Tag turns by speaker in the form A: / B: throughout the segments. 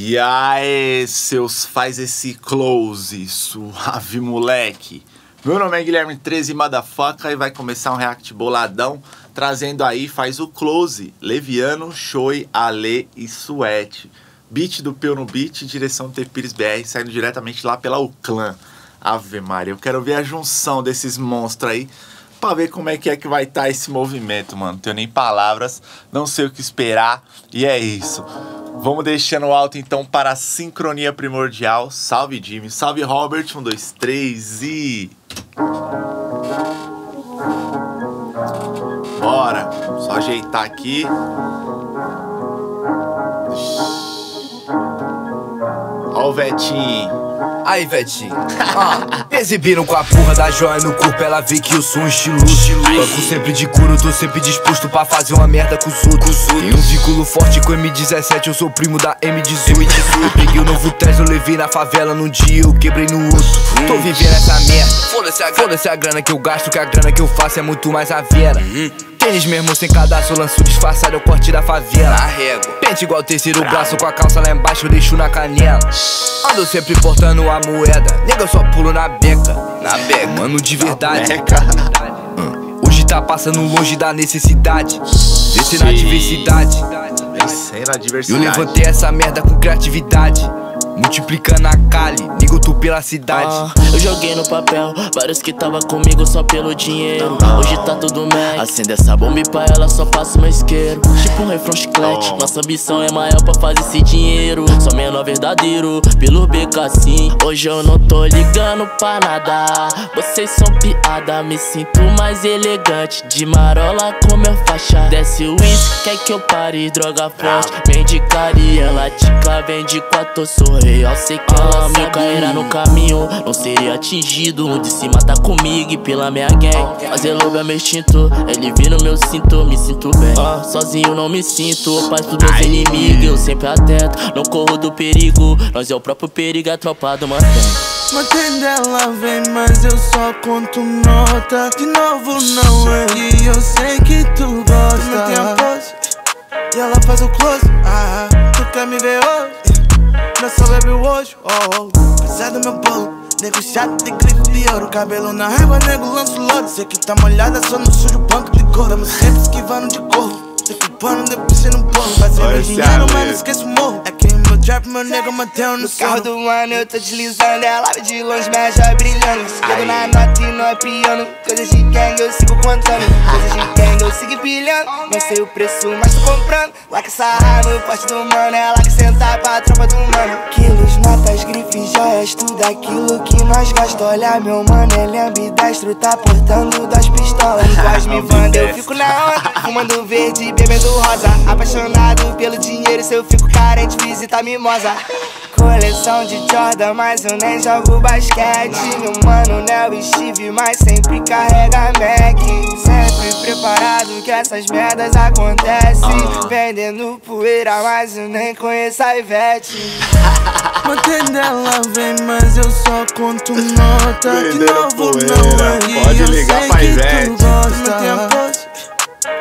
A: E aí, seus faz esse close, suave moleque. Meu nome é Guilherme 13 Madafaca e vai começar um react boladão, trazendo aí, faz o close, Leviano, Choi, Ale e Suete. Beat do Peu no Beat, direção do Tepires BR, saindo diretamente lá pela Uclã. Ave Maria, eu quero ver a junção desses monstros aí, pra ver como é que é que vai estar tá esse movimento, mano. Não tenho nem palavras, não sei o que esperar, e é isso. Vamos deixando alto então para a sincronia primordial. Salve Jimmy, salve Robert, um, dois, três e. Bora, só ajeitar aqui. Ó o Vetinho.
B: Aí, Vetinho. Ah, exibiram com a porra da joia no corpo, ela vê que eu sou um estiloso. Banco sempre de couro, tô sempre disposto pra fazer uma merda com os outros. Tem um vínculo forte com M17, eu sou primo da M18. Eu peguei o novo 3, eu levei na favela num dia, eu quebrei no outro. Tô vivendo essa merda. Foda-se a, foda a grana que eu gasto, que a grana que eu faço é muito mais a vera. Tênis mesmo sem cadastro, lanço disfarçado, eu corte da favela. Pente igual terceiro braço, com a calça lá embaixo, eu deixo na canela. Ando sempre portando a moeda, nega, eu só pulo na beca. Na beca, mano, de verdade. Hum, hoje tá passando longe da necessidade. Descer na diversidade.
A: Descer na diversidade.
B: Eu levantei essa merda com criatividade. Multiplicando a cali, ligo tu pela cidade. Ah,
C: eu joguei no papel, vários que tava comigo só pelo dinheiro. Hoje tá tudo meh. Acende essa bomba e pra ela só passo meu isqueiro. Tipo um refrão chiclete. Nossa ambição é maior pra fazer esse dinheiro. Só menor verdadeiro, pelo beco assim. Hoje eu não tô ligando pra nada. Vocês são piada, me sinto mais elegante. De marola com meu faixa. Desce o uísque, quer que eu pare? Droga forte, mendicaria. Ela tica, vende quatro sorrisos real sei que ela me cairá no caminho? Não seria atingido De cima tá comigo e pela minha gang. Mas ele é meu instinto Ele vira no meu cinto, me sinto bem. Ah, Sozinho não me sinto Paz pros meus inimigos Eu sempre atento, não corro do perigo Nós é o próprio perigo, a tropa do mantém.
D: Mantendo ela vem, mas eu só conto nota. De novo não é E eu sei que tu gosta. Mantém a pose. E ela faz o close ah, hoje, oh, oh. Do meu bolo, nego chato de grife de ouro. Cabelo na régua, nego lanço lodo. Sei que tá molhada, só no sujo banco de couro. Tamo sempre esquivando de corro. Decupando, depois você não. Fazer meu dinheiro, mas não esqueço o morro. É que meu trap, meu nego mantendo no carro do ano, eu tô deslizando. Ela de longe, joia brilhando. Escrevo na nota e não é piano. Coisas de gang, eu sigo contando. Coisas de gang, eu sigo pilhando. Não sei o preço, mas tô comprando. Like essa no poste do mano. Ela que senta pra tropa do mano. Quilos, notas, grifes, joias, tudo aquilo que nós gasta. Olha, meu mano, ele é ambidestro, tá portando das pistolas. Iguais me vanda, eu fico na onda. Fumando verde, bebendo rosa. Apaixonado pelo dinheiro, se eu fico carente, visita mimosa. Coleção de Jordan, mas eu nem jogo basquete. Meu mano, né, eu estive, mas sempre carrega Mac. Sempre preparado que essas merdas acontecem. Vendendo poeira, mas eu nem conheço a Ivete. Mantendo ela vem, mas eu só conto nota. De novo, não é
A: Pode ligar pra Ivete.
D: Pose.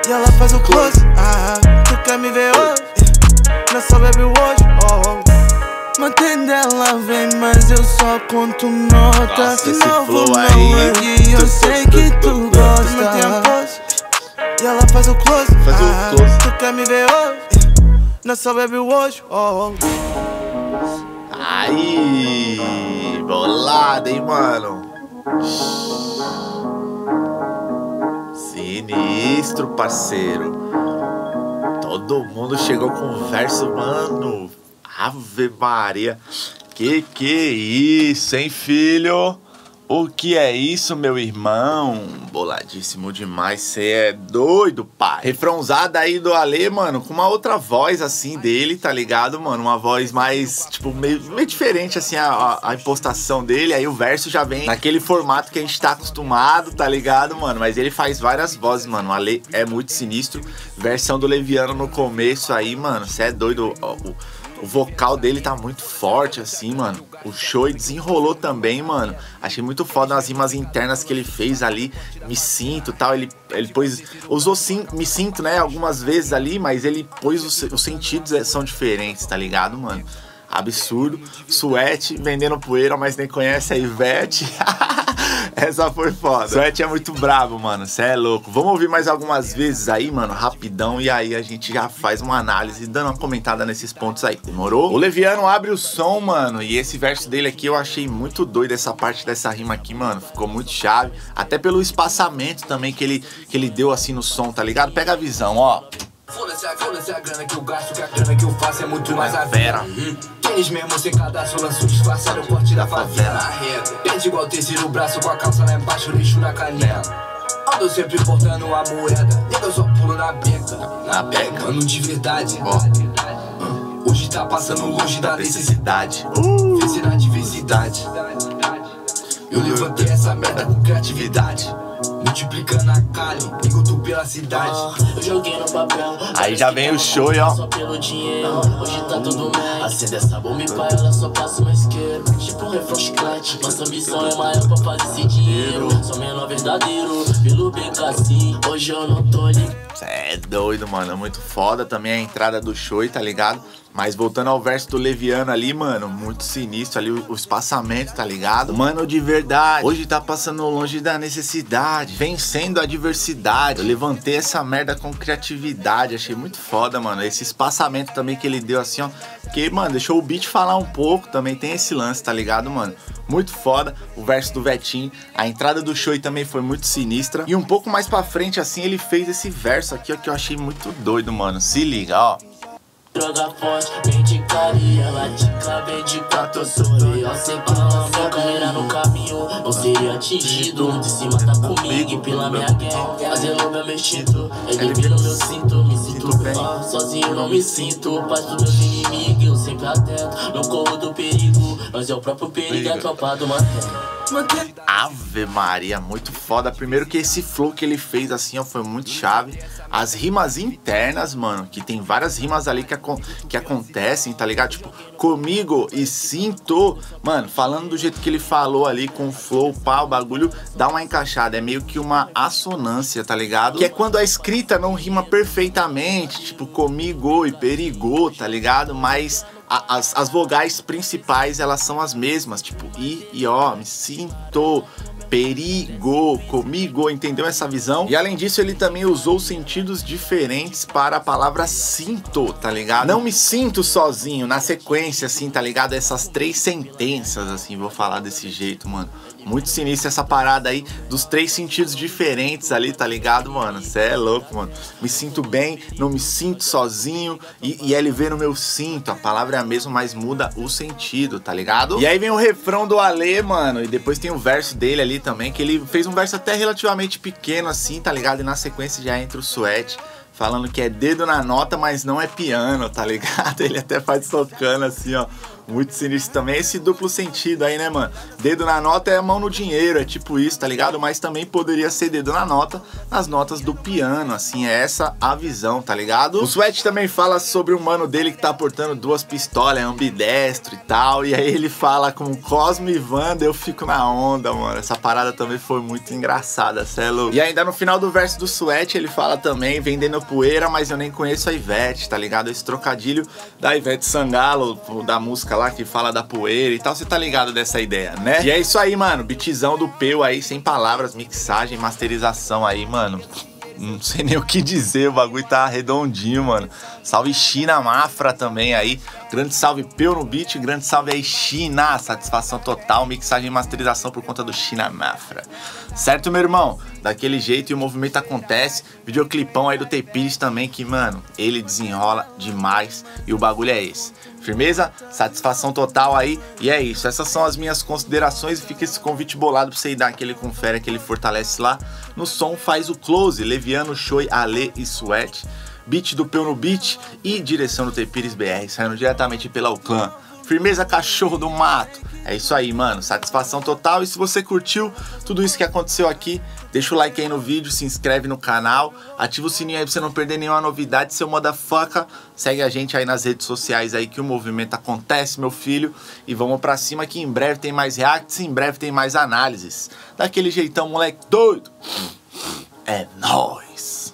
D: E ela faz o close. Ah, tu quer me ver hoje? Ela vem, mas eu só conto nota
A: Nossa,
D: De
A: novo não
D: aí. E eu sei que tu gosta. Mantém a pose E ela faz o close.
A: Faz
D: ah,
A: o close.
D: Tu quer me ver hoje? Não só bebe hoje? Oh.
A: Aí, bolada, hein, mano? Sinistro, parceiro. Todo mundo chegou com verso, mano Ave Maria. Que que é isso, hein, filho? O que é isso, meu irmão? Boladíssimo demais, cê é doido, pai. Refrãozada aí do Ale, mano, com uma outra voz, assim, dele, tá ligado, mano? Uma voz mais, tipo, meio, meio diferente, assim, a, a, impostação dele. Aí o verso já vem naquele formato que a gente tá acostumado, tá ligado, mano? Mas ele faz várias vozes, mano. O Ale é muito sinistro. Versão do Leviano no começo aí, mano, cê é doido. O, o vocal dele tá muito forte, assim, mano. O show desenrolou também, mano. Achei muito foda as rimas internas que ele fez ali. Me sinto tal. Ele, ele pôs. Usou sim, me sinto, né? Algumas vezes ali, mas ele pôs os, os sentidos é, são diferentes, tá ligado, mano? Absurdo. Suete vendendo poeira, mas nem conhece a Ivete. Essa foi foda. Suete é muito brabo, mano. Cê é louco. Vamos ouvir mais algumas vezes aí, mano, rapidão. E aí a gente já faz uma análise, dando uma comentada nesses pontos aí. Demorou? O Leviano abre o som, mano. E esse verso dele aqui eu achei muito doido. Essa parte dessa rima aqui, mano. Ficou muito chave. Até pelo espaçamento também que ele, que ele deu assim no som, tá ligado? Pega a visão, ó.
B: Foda-se a, foda a grana que eu gasto, que a grana que eu faço é muito mais a
A: Vera.
B: Tênis mesmo sem cadastro, lanço disfarçado, o corte da favela. Pede igual terceiro braço com a calça lá embaixo, lixo na canela. Ando sempre portando a moeda, nigga eu só pulo na beca.
A: Na beca.
B: Mano de verdade. Hum. Hoje tá passando longe da necessidade.
A: Uh,
B: na diversidade. Eu levantei essa merda com criatividade. Multiplicando a cali, ligo pela cidade.
C: Eu joguei no papel.
A: Aí já vem o show, ó.
C: Só pelo dinheiro, hoje tá tudo bem. Acende essa bomba e pra ela só passa uma isqueiro. Tipo um refrão chiclete. Nossa ambição é maior pra fazer esse dinheiro. Sou menor verdadeiro, pelo beco assim. Hoje eu não tô ligado.
A: Cê é doido, mano. Muito foda também a entrada do show, tá ligado? Mas voltando ao verso do Leviano ali, mano, muito sinistro ali o, espaçamento, tá ligado? Mano, de verdade, hoje tá passando longe da necessidade, vencendo a diversidade. Eu levantei essa merda com criatividade, achei muito foda, mano. Esse espaçamento também que ele deu assim, ó. Que, mano, deixou o beat falar um pouco, também tem esse lance, tá ligado, mano? Muito foda. O verso do Vetinho, a entrada do show também foi muito sinistra. E um pouco mais pra frente, assim, ele fez esse verso aqui, ó, que eu achei muito doido, mano. Se liga, ó.
C: Droga forte, vem de carinha, ela te vem de quatro sorriso. Sei que não minha carreira no caminho, não seria atingido. De cima tá comigo e pela minha gang, fazendo meu mexido. Ele vira meu cinto, me sinto bem. Sozinho não me sinto, paz dos meus inimigos, eu sempre atento. Não corro do perigo, mas é o próprio perigo é a tropa do mantém.
A: Ave Maria, muito foda. Primeiro que esse flow que ele fez assim, ó, foi muito chave. As rimas internas, mano, que tem várias rimas ali que, acon que acontecem, tá ligado? Tipo, comigo e sinto. Mano, falando do jeito que ele falou ali, com flow, pá, o bagulho dá uma encaixada. É meio que uma assonância, tá ligado? Que é quando a escrita não rima perfeitamente, tipo, comigo e perigou, tá ligado? Mas as, as vogais principais elas são as mesmas, tipo i e ó, me sinto perigo comigo, entendeu essa visão? E além disso, ele também usou sentidos diferentes para a palavra sinto, tá ligado? Não me sinto sozinho, na sequência, assim, tá ligado? Essas três sentenças, assim, vou falar desse jeito, mano. Muito sinistro essa parada aí dos três sentidos diferentes ali, tá ligado, mano? Cê é louco, mano. Me sinto bem, não me sinto sozinho. E, e LV no meu cinto. A palavra é a mesma, mas muda o sentido, tá ligado? E aí vem o refrão do Ale, mano. E depois tem o verso dele ali também, que ele fez um verso até relativamente pequeno, assim, tá ligado? E na sequência já entra o suete falando que é dedo na nota, mas não é piano, tá ligado? Ele até faz tocando assim, ó. Muito sinistro também. Esse duplo sentido aí, né, mano? Dedo na nota é mão no dinheiro, é tipo isso, tá ligado? Mas também poderia ser dedo na nota nas notas do piano, assim, é essa a visão, tá ligado? O Sweat também fala sobre o mano dele que tá portando duas pistolas, é ambidestro e tal. E aí ele fala com Cosmo e Wanda, eu fico na onda, mano. Essa parada também foi muito engraçada, cê é. E ainda no final do verso do Sweat, ele fala também, vendendo poeira, mas eu nem conheço a Ivete, tá ligado? Esse trocadilho da Ivete Sangalo, da música lá que fala da poeira e tal, você tá ligado dessa ideia, né? E é isso aí, mano. Bitzão do Peu aí, sem palavras, mixagem, masterização aí, mano. Não sei nem o que dizer, o bagulho tá redondinho, mano. Salve China Mafra também aí. Grande salve Peu no beat, grande salve aí China. Satisfação total, mixagem e masterização por conta do China Mafra. Certo, meu irmão? Daquele jeito e o movimento acontece. Videoclipão aí do Tepires também, que, mano, ele desenrola demais e o bagulho é esse. Firmeza? Satisfação total aí. E é isso. Essas são as minhas considerações e fica esse convite bolado pra você ir dar aquele confere, aquele fortalece lá. No som faz o close, Leviano, Choi, Ale e Sweat. Beat do Peu no Beat e direção do Tepires BR, saindo diretamente pela clã. Firmeza cachorro do mato. É isso aí, mano. Satisfação total. E se você curtiu tudo isso que aconteceu aqui, deixa o like aí no vídeo, se inscreve no canal, ativa o sininho aí pra você não perder nenhuma novidade. Seu motherfucker, segue a gente aí nas redes sociais aí que o movimento acontece, meu filho. E vamos pra cima que em breve tem mais reacts, em breve tem mais análises. Daquele jeitão, moleque doido. É nóis.